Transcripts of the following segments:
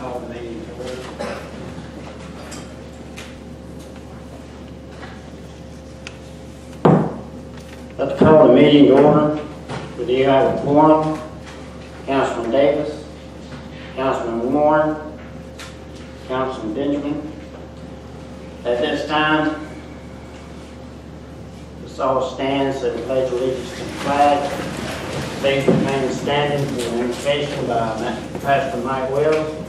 Call the meeting to order. Let's call the meeting to order. We do have quorum. Councilman Davis, Councilman Warren, Councilman Benjamin. At this time, let's all stand so the pledge allegiance to the flag. Please remain standing for the invocation by Pastor Mike Wells.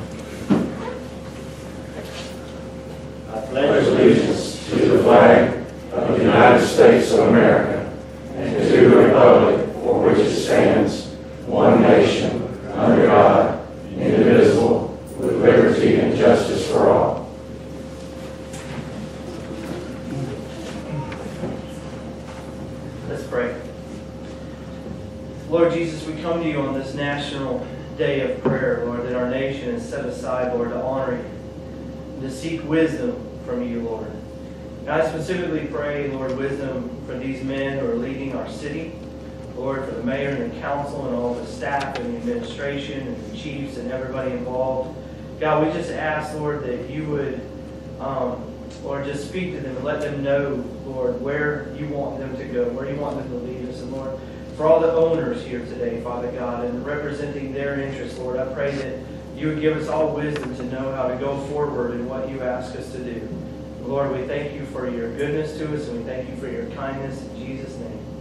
I pledge allegiance to the flag of the United States of America and to the republic for which it stands, one nation, under God, indivisible, with liberty and justice for all. Let's pray. Lord Jesus, we come to you on this national day of prayer, Lord, that our nation is set aside, Lord, to honor you, to seek wisdom from you, Lord. And I specifically pray, Lord, wisdom for these men who are leading our city, Lord, for the mayor and the council and all the staff and the administration and the chiefs and everybody involved. God, we just ask, Lord, that you would, um, Lord, just speak to them and let them know, Lord, where you want them to go, where you want them to lead us. And Lord, for all the owners here today, Father God, and representing their interests, Lord, I pray that you would give us all wisdom to know how to go forward in what you ask us to do. Lord, we thank you for your goodness to us, and we thank you for your kindness. In Jesus' name.